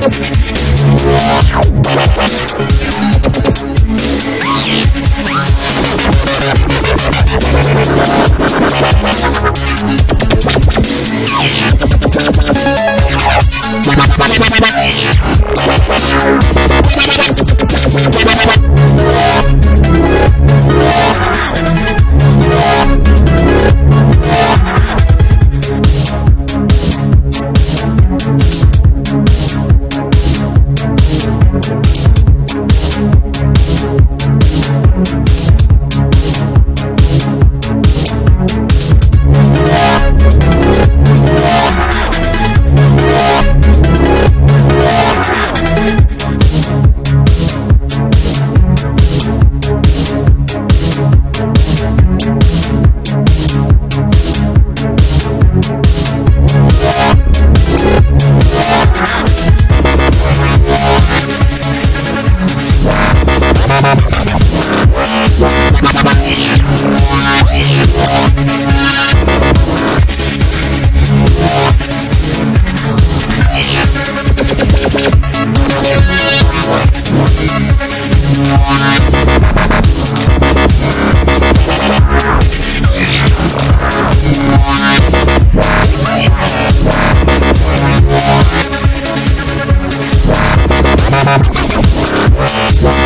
Thank Bye.